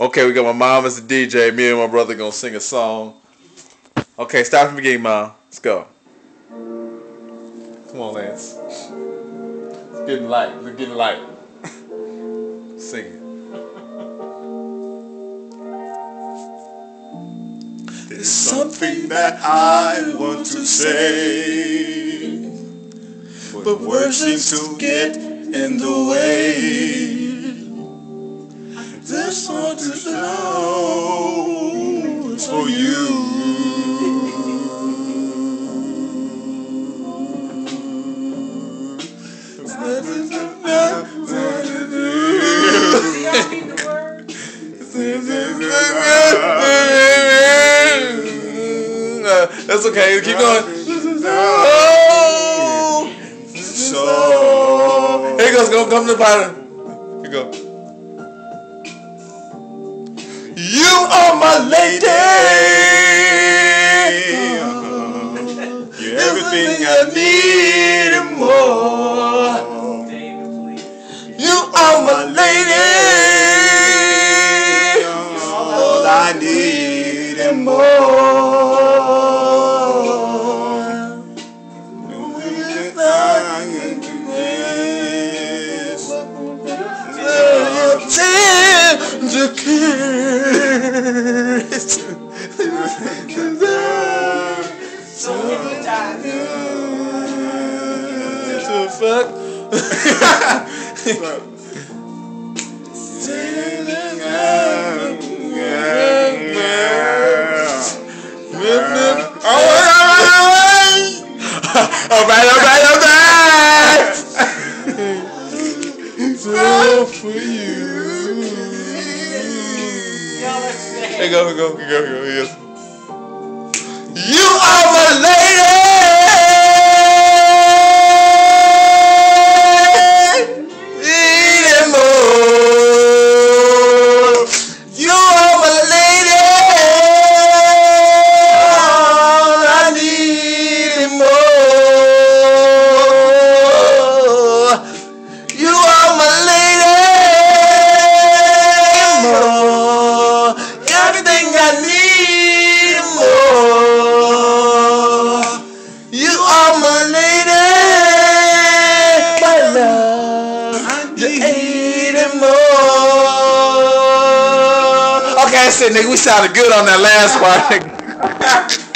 Okay, we got my mom as the DJ. Me and my brother gonna sing a song. Okay, start from the beginning, mom. Let's go. Come on, Lance. It's getting light. It's getting light. sing it. There's something that I want to say, but words seem to get in the way. This song to know for That's okay. Keep going. So Here goes. Go come to the bottom. Here you go. You are my lady. Tender kiss. The fuck? All right, all right, all right. So for you. Here you go, here go, go, here you go. You are my lady. More. Everything I need more. You are my lady. My love. You need and more. Okay, that's it, nigga. We sounded good on that last part.